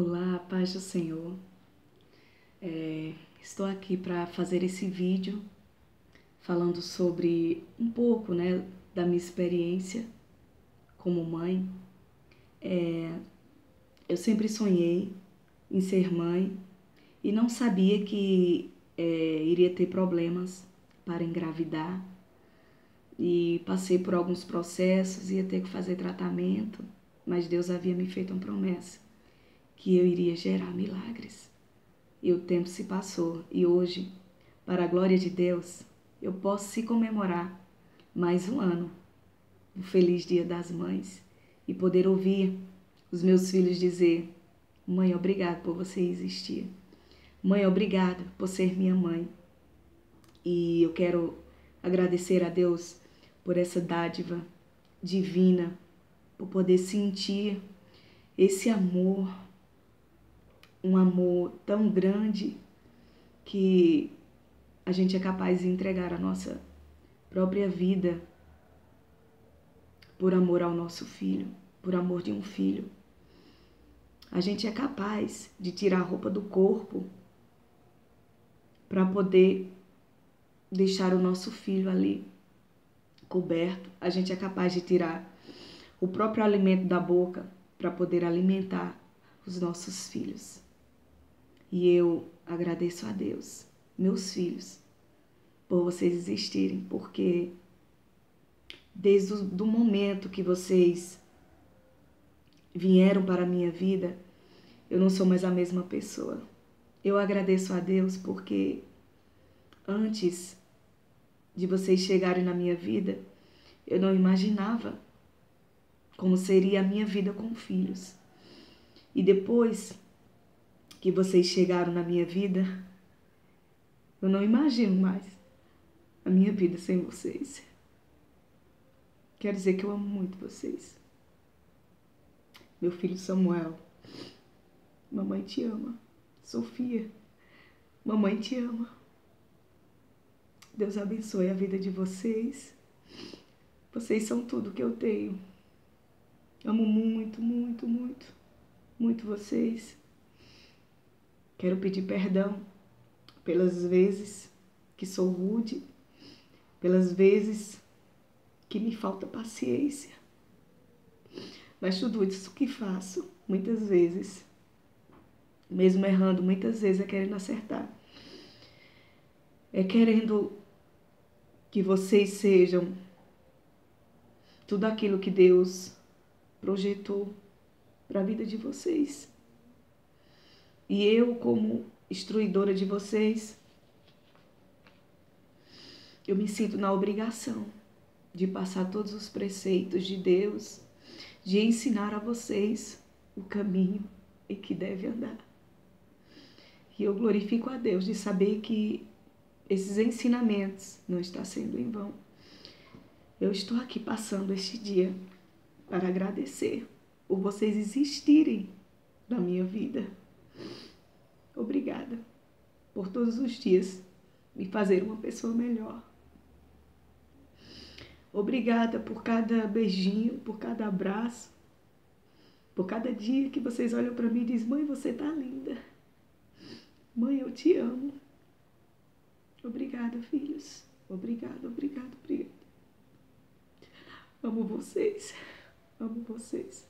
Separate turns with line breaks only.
Olá, paz do Senhor. É, estou aqui para fazer esse vídeo falando sobre um pouco, né, da minha experiência como mãe. É, eu sempre sonhei em ser mãe e não sabia que é, iria ter problemas para engravidar e passei por alguns processos, ia ter que fazer tratamento, mas Deus havia me feito uma promessa que eu iria gerar milagres. E o tempo se passou e hoje, para a glória de Deus, eu posso se comemorar mais um ano, o feliz Dia das Mães, e poder ouvir os meus filhos dizer: Mãe, obrigado por você existir. Mãe, obrigado por ser minha mãe. E eu quero agradecer a Deus por essa dádiva divina, por poder sentir esse amor, um amor tão grande que a gente é capaz de entregar a nossa própria vida por amor ao nosso filho, por amor de um filho. A gente é capaz de tirar a roupa do corpo para poder deixar o nosso filho ali coberto. A gente é capaz de tirar o próprio alimento da boca para poder alimentar os nossos filhos. E eu agradeço a Deus, meus filhos, por vocês existirem, porque desde o momento que vocês vieram para a minha vida, eu não sou mais a mesma pessoa. Eu agradeço a Deus porque antes de vocês chegarem na minha vida, eu não imaginava como seria a minha vida com filhos. E depois que vocês chegaram na minha vida, eu não imagino mais a minha vida sem vocês. Quero dizer que eu amo muito vocês. Meu filho Samuel, mamãe te ama. Sofia, mamãe te ama. Deus abençoe a vida de vocês. Vocês são tudo que eu tenho. Amo muito, muito, muito, muito vocês. Quero pedir perdão pelas vezes que sou rude, pelas vezes que me falta paciência. Mas tudo isso que faço, muitas vezes, mesmo errando, muitas vezes é querendo acertar. É querendo que vocês sejam tudo aquilo que Deus projetou para a vida de vocês. E eu, como instruidora de vocês, eu me sinto na obrigação de passar todos os preceitos de Deus, de ensinar a vocês o caminho em que deve andar. E eu glorifico a Deus de saber que esses ensinamentos não estão sendo em vão. Eu estou aqui passando este dia para agradecer por vocês existirem na minha vida. Por todos os dias me fazer uma pessoa melhor. Obrigada por cada beijinho, por cada abraço, por cada dia que vocês olham para mim e dizem: Mãe, você tá linda. Mãe, eu te amo. Obrigada, filhos. Obrigada, obrigada, obrigada. Amo vocês. Amo vocês.